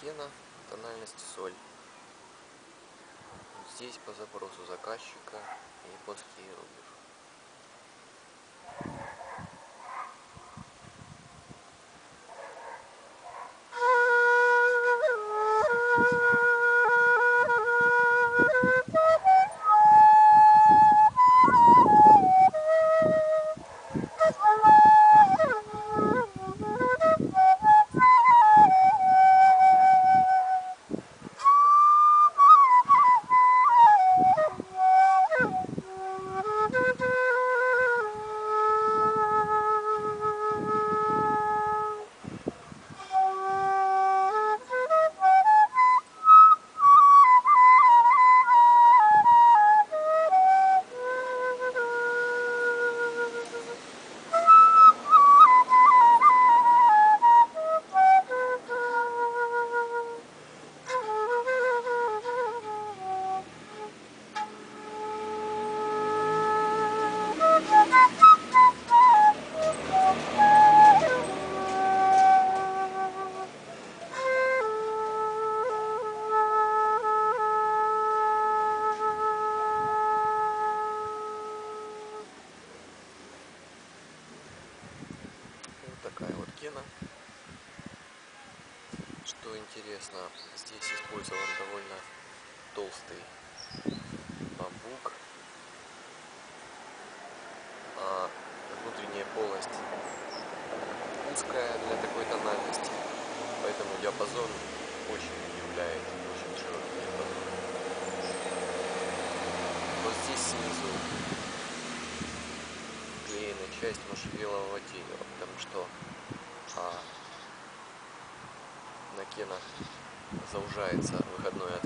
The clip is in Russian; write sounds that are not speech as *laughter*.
кена тональности соль. Здесь по запросу заказчика японский иероглиф. Вот *laughs* кена. Что интересно, здесь использован довольно толстый бамбук. А внутренняя полость узкая для такой тональности, поэтому диапазон очень удивляет, очень широкий диапазон. Вот здесь снизу клеена часть можжевелового дерева, потому что а, на кенах заужается выходное